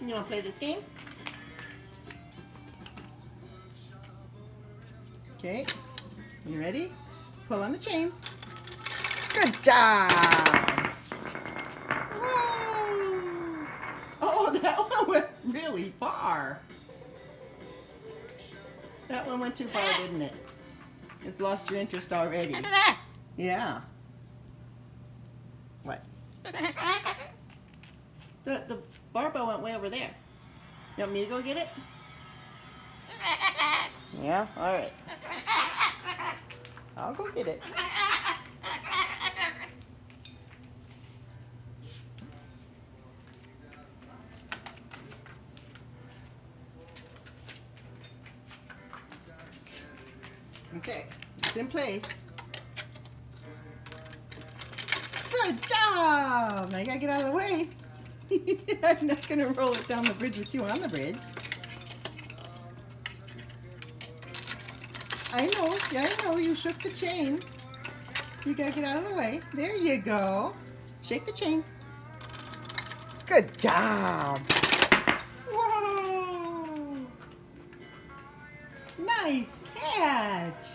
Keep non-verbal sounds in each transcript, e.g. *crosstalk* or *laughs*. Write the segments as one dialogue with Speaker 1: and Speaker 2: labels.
Speaker 1: You want to play this game? Okay. You ready? Pull on the chain. Good job! Whoa. Oh, *laughs* that one went really far. That one went too far, didn't it? It's lost your interest already. Yeah. What? *laughs* The the barbell went way over there. You want me to go get it? *laughs* Yeah? Alright. I'll go get it. Okay, it's in place. Good job! Now you gotta get out of the way. *laughs* I'm not gonna roll it down the bridge with you on the bridge. I know, yeah, I know, you shook the chain. You gotta get out of the way. There you go. Shake the chain. Good job. Whoa! Nice catch.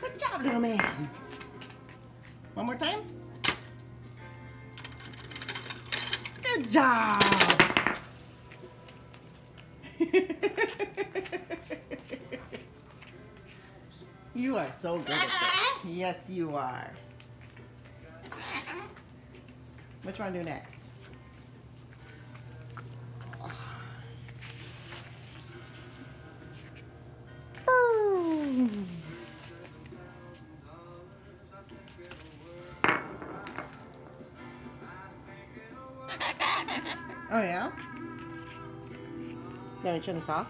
Speaker 1: Good job, little man. One more time. Good job. *laughs* you are so good at this. Yes, you are. Which one do next? Oh yeah? Let me turn this off.